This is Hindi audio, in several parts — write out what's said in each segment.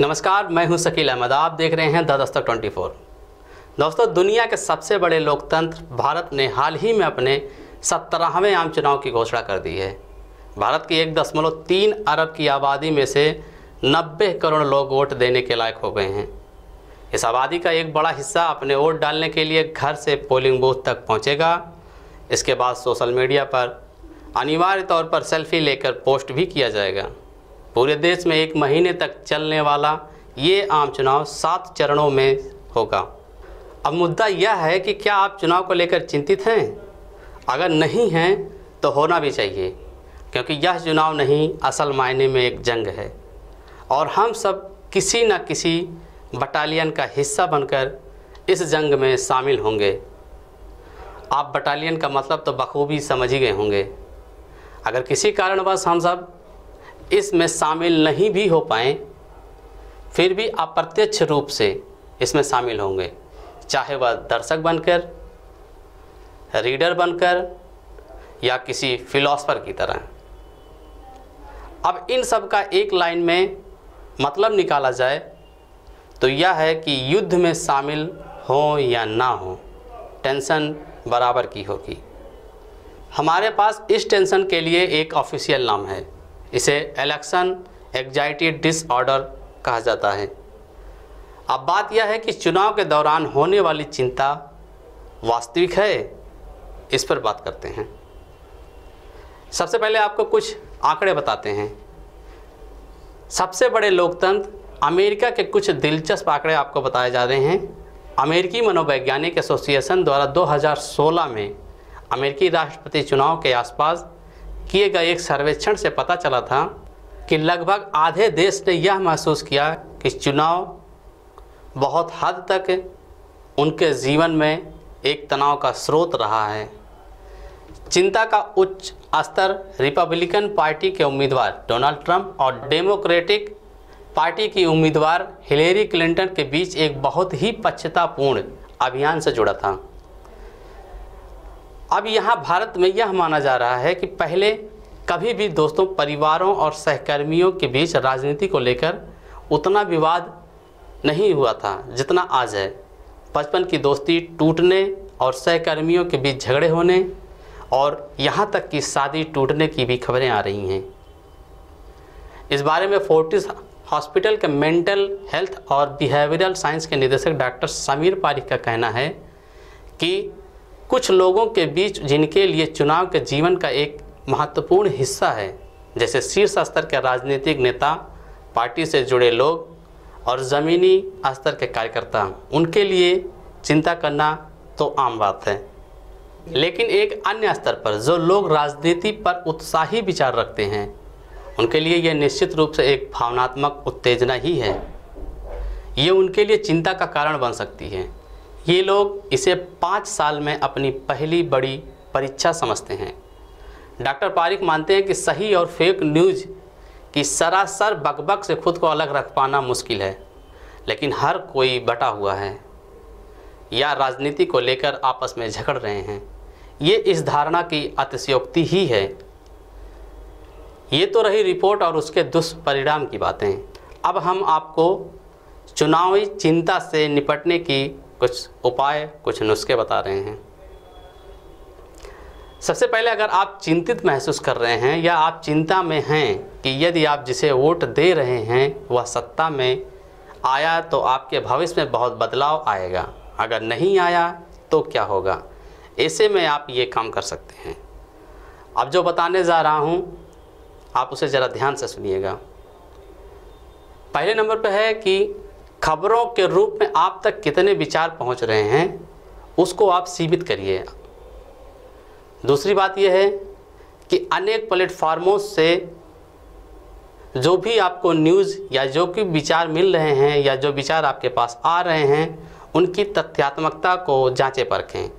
नमस्कार, मैं हूँ शकील अहमद। आप देख रहे हैं द दस्तक 24 दोस्तों, दुनिया के सबसे बड़े लोकतंत्र, भारत ने हाल ही में अपने सत्रहवें आम चुनाव की घोषणा कर दी है। भारत की एक दशमलव तीन अरब की आबादी में से नब्बे करोड़ लोग वोट देने के लायक हो गए हैं। इस आबादी का एक बड़ा हिस्सा अपने वोट डालने के लिए घर से पोलिंग बूथ तक पहुँचेगा। इसके बाद सोशल मीडिया पर अनिवार्य तौर पर सेल्फी लेकर पोस्ट भी किया जाएगा। पूरे देश में एक महीने तक चलने वाला ये आम चुनाव सात चरणों में होगा। अब मुद्दा यह है कि क्या आप चुनाव को लेकर चिंतित हैं? अगर नहीं हैं तो होना भी चाहिए, क्योंकि यह चुनाव नहीं, असल मायने में एक जंग है। और हम सब किसी न किसी बटालियन का हिस्सा बनकर इस जंग में शामिल होंगे। आप बटालियन का मतलब तो बखूबी समझ ही गए होंगे। अगर किसी कारणवश हम सब इसमें शामिल नहीं भी हो पाए, फिर भी अप्रत्यक्ष रूप से इसमें शामिल होंगे। चाहे वह दर्शक बनकर, रीडर बनकर, या किसी फिलोसफर की तरह। अब इन सब का एक लाइन में मतलब निकाला जाए तो यह है कि युद्ध में शामिल हो या ना हो, टेंशन बराबर की होगी। हमारे पास इस टेंशन के लिए एक ऑफिशियल नाम है। इसे इलेक्शन एग्जाइटी डिसऑर्डर कहा जाता है। अब बात यह है कि चुनाव के दौरान होने वाली चिंता वास्तविक है, इस पर बात करते हैं। सबसे पहले आपको कुछ आंकड़े बताते हैं। सबसे बड़े लोकतंत्र अमेरिका के कुछ दिलचस्प आंकड़े आपको बताए जा रहे हैं। अमेरिकी मनोवैज्ञानिक एसोसिएशन द्वारा 2016 में अमेरिकी राष्ट्रपति चुनाव के आसपास किए गए एक सर्वेक्षण से पता चला था कि लगभग आधे देश ने यह महसूस किया कि चुनाव बहुत हद तक उनके जीवन में एक तनाव का स्रोत रहा है। चिंता का उच्च स्तर रिपब्लिकन पार्टी के उम्मीदवार डोनाल्ड ट्रंप और डेमोक्रेटिक पार्टी की उम्मीदवार हिलेरी क्लिंटन के बीच एक बहुत ही पश्चतापूर्ण अभियान से जुड़ा था। अब यहाँ भारत में यह माना जा रहा है कि पहले कभी भी दोस्तों, परिवारों और सहकर्मियों के बीच राजनीति को लेकर उतना विवाद नहीं हुआ था जितना आज है। बचपन की दोस्ती टूटने और सहकर्मियों के बीच झगड़े होने और यहाँ तक कि शादी टूटने की भी खबरें आ रही हैं। इस बारे में फोर्टिस हॉस्पिटल के मेंटल हेल्थ और बिहेवियरल साइंस के निदेशक डॉक्टर समीर पारिक का कहना है कि कुछ लोगों के बीच जिनके लिए चुनाव के जीवन का एक महत्वपूर्ण हिस्सा है, जैसे शीर्ष स्तर के राजनीतिक नेता, पार्टी से जुड़े लोग और ज़मीनी स्तर के कार्यकर्ता, उनके लिए चिंता करना तो आम बात है। लेकिन एक अन्य स्तर पर जो लोग राजनीति पर उत्साही विचार रखते हैं, उनके लिए यह निश्चित रूप से एक भावनात्मक उत्तेजना ही है। ये उनके लिए चिंता का कारण बन सकती है। ये लोग इसे पाँच साल में अपनी पहली बड़ी परीक्षा समझते हैं। डॉक्टर पारिक मानते हैं कि सही और फेक न्यूज़ की सरासर बकबक से खुद को अलग रख पाना मुश्किल है, लेकिन हर कोई बटा हुआ है या राजनीति को लेकर आपस में झगड़ रहे हैं। ये इस धारणा की अतिशयोक्ति ही है। ये तो रही रिपोर्ट और उसके दुष्परिणाम की बातें। अब हम आपको चुनावी चिंता से निपटने की कुछ उपाय, कुछ नुस्खे बता रहे हैं। सबसे पहले अगर आप चिंतित महसूस कर रहे हैं या आप चिंता में हैं कि यदि आप जिसे वोट दे रहे हैं, वह सत्ता में आया तो आपके भविष्य में बहुत बदलाव आएगा। अगर नहीं आया तो क्या होगा? ऐसे में आप ये काम कर सकते हैं। अब जो बताने जा रहा हूँ, आप उसे ज़रा ध्यान से सुनिएगा। पहले नंबर पर है कि खबरों के रूप में आप तक कितने विचार पहुँच रहे हैं, उसको आप सीमित करिए। दूसरी बात यह है कि अनेक प्लेटफार्मों से जो भी आपको न्यूज़ या जो भी विचार मिल रहे हैं या जो विचार आपके पास आ रहे हैं, उनकी तथ्यात्मकता को जांचें परखें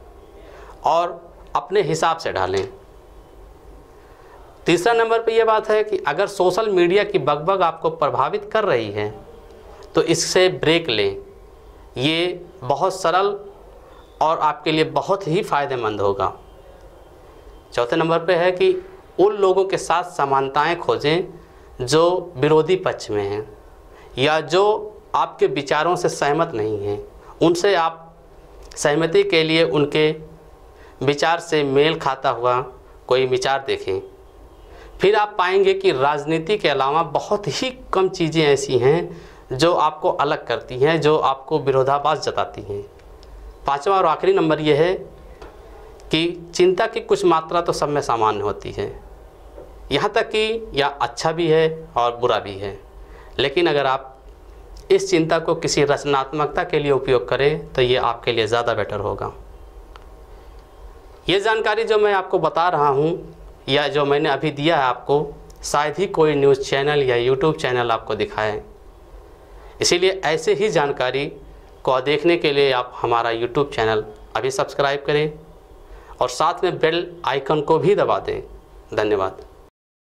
और अपने हिसाब से डालें तीसरा नंबर पे यह बात है कि अगर सोशल मीडिया की बगबग आपको प्रभावित कर रही है तो इससे ब्रेक लें। ये बहुत सरल और आपके लिए बहुत ही फ़ायदेमंद होगा। चौथे नंबर पे है कि उन लोगों के साथ समानताएँ खोजें जो विरोधी पक्ष में हैं या जो आपके विचारों से सहमत नहीं हैं। उनसे आप सहमति के लिए उनके विचार से मेल खाता हुआ कोई विचार देखें। फिर आप पाएँगे कि राजनीति के अलावा बहुत ही कम चीज़ें ऐसी हैं जो आपको अलग करती हैं, जो आपको विरोधाभास जताती हैं। पांचवा और आखिरी नंबर ये है कि चिंता की कुछ मात्रा तो सब में सामान्य होती है। यहाँ तक कि यह अच्छा भी है और बुरा भी है। लेकिन अगर आप इस चिंता को किसी रचनात्मकता के लिए उपयोग करें तो ये आपके लिए ज़्यादा बेटर होगा। ये जानकारी जो मैं आपको बता रहा हूँ, या जो मैंने अभी दिया है आपको, शायद ही कोई न्यूज़ चैनल या यूट्यूब चैनल आपको दिखाए। इसीलिए ऐसे ही जानकारी को देखने के लिए आप हमारा यूट्यूब चैनल अभी सब्सक्राइब करें और साथ में बेल आइकन को भी दबा दें। धन्यवाद।